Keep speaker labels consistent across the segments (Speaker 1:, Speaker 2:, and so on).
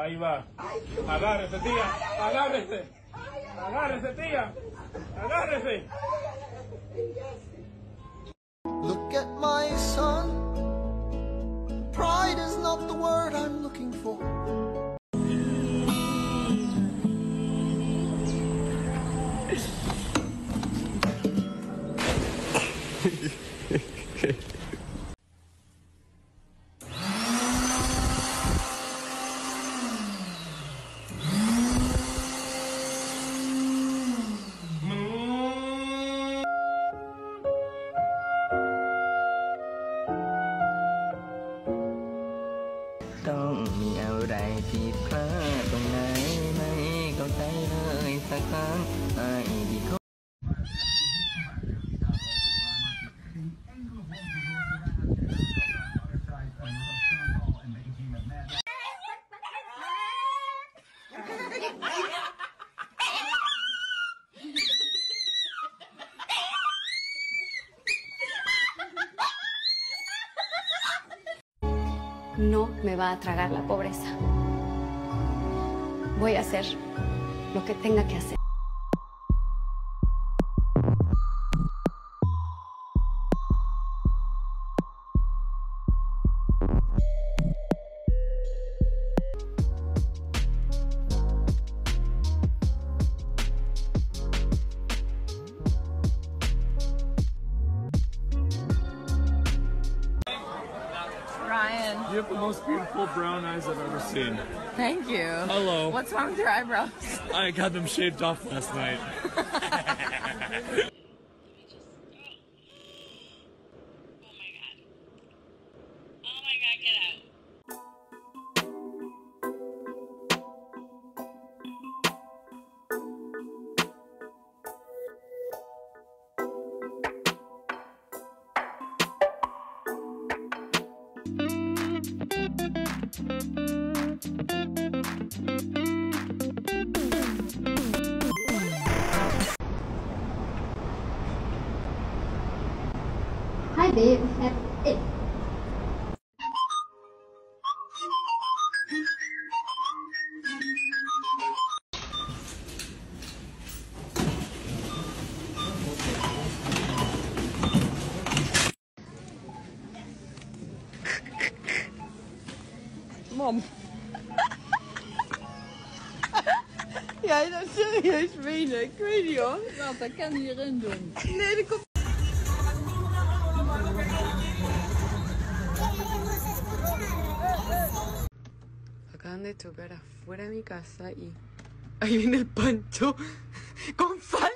Speaker 1: Ahí va.
Speaker 2: Agárrese, tía. Agárrese. Agárrese, tía. Agárrese.
Speaker 3: No me va a tragar la pobreza. Voy a hacer lo que tenga que hacer.
Speaker 4: Ryan,
Speaker 5: You have the most beautiful brown eyes I've ever seen.
Speaker 4: thank you. Hello. What's wrong with your eyebrows?
Speaker 5: I got them shaved off last night.
Speaker 6: Hi, babe. Hey.
Speaker 4: Mom. Jij dat serieus menen? Ik weet niet hoor.
Speaker 1: Wat, dat kan hierin doen.
Speaker 4: Nee, dat komt.
Speaker 7: Acaban de chocar afuera de mi casa y ahí viene el pancho con falda.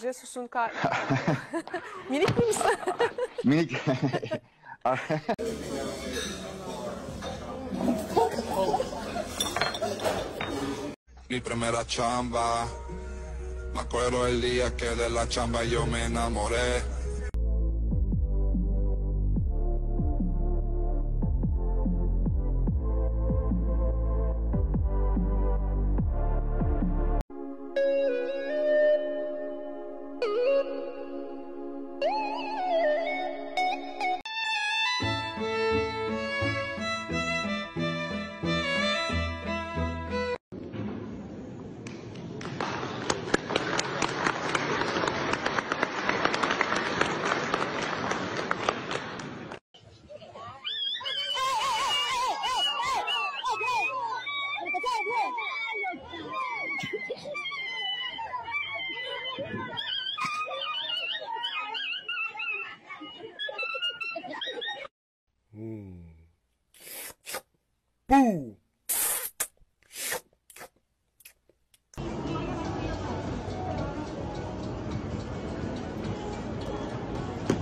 Speaker 2: Jesus'un kar... Minik misin?
Speaker 8: Minik.
Speaker 9: Mi primera chamba. Me acuerdo el día que de la chamba yo me enamoré.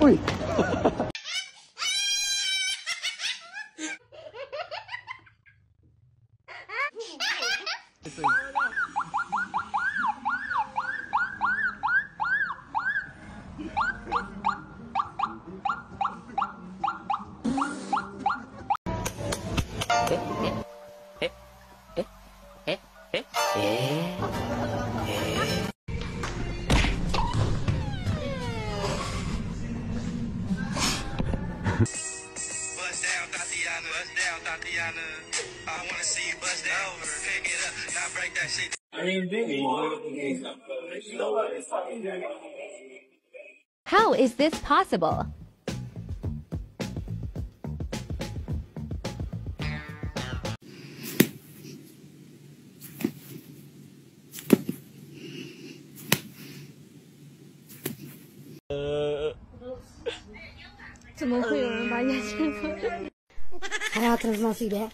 Speaker 9: 뿌이 에? 에? 에? 에? 에? 에? 에?
Speaker 10: that shit.
Speaker 2: I mean,
Speaker 6: How is this possible?
Speaker 11: 怎么会有人把眼镜割？
Speaker 12: 还要这么细的？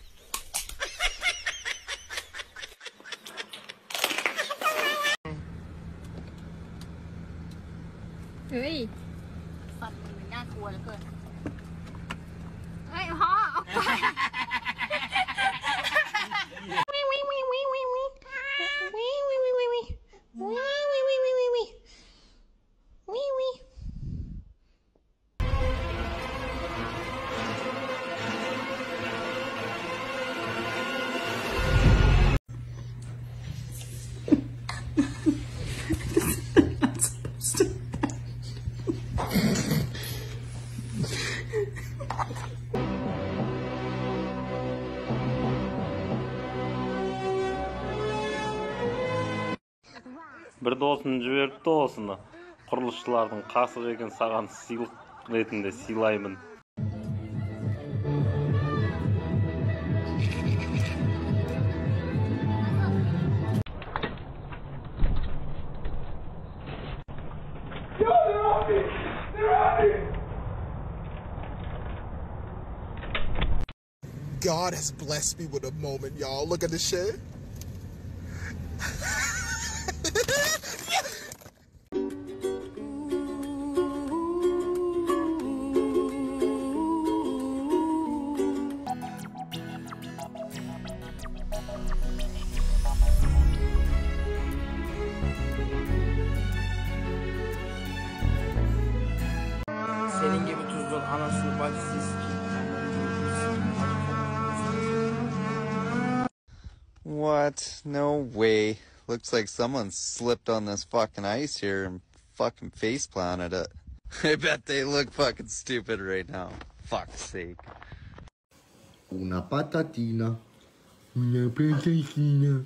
Speaker 11: เฮ้ยฟันมันน่ากลัวเหลือเกินเฮ้ยพ่อออกไปวิวิวิวิวิวิวิวิวิวิวิวิวิวิวิวิวิวิวิ
Speaker 13: жіберіпті осыны құрылысшылардың қасық екен саған сыйлық ретінде сыйлаймын
Speaker 14: God has blessed me with a moment, y'all. Look at this shit.
Speaker 15: Senin gibi tuzlu anasını bacısını
Speaker 16: What? No way. Looks like someone slipped on this fucking ice here and fucking face planted it. I bet they look fucking stupid right now. Fuck's sake.
Speaker 17: Una patatina. Una patatina.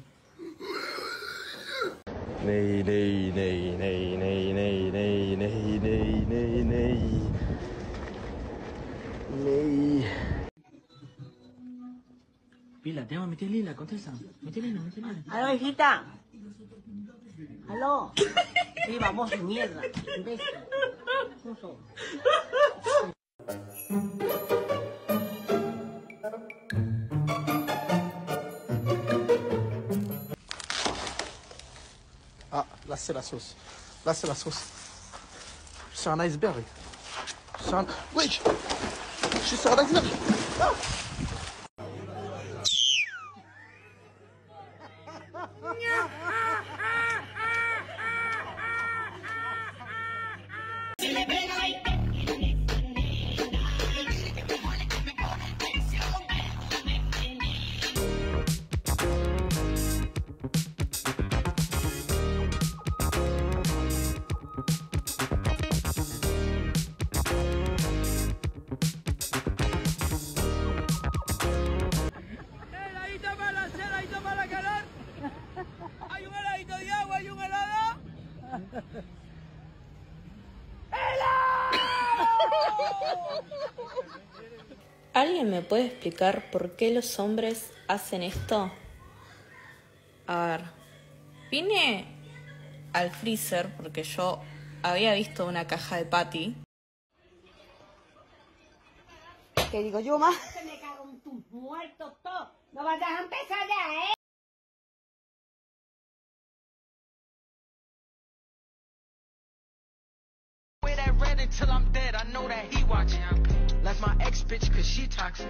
Speaker 18: Nee, nee, nee, nee, nee, nee, nee, nee, nee, nee, nee. Nee.
Speaker 19: Pila, te llama mi tía Lila, contesta. Mi tía Lila, mi tía Lila.
Speaker 12: Aló, hijita. Aló. Sí, vamos, mierda. Imbécil.
Speaker 14: C'est la
Speaker 15: sauce.
Speaker 14: Là c'est la sauce. C'est un iceberg. C'est un... Oui Je suis sur un iceberg Ah
Speaker 20: ¿Alguien me puede explicar por qué los hombres hacen esto? A ver, vine al freezer porque yo había visto una caja de patty.
Speaker 12: ¿Qué digo yo, ma? Se me cago en tus muertos todos. No vayas a empezar ya, ¿eh?
Speaker 15: that he watching. Left my ex bitch cause she toxic.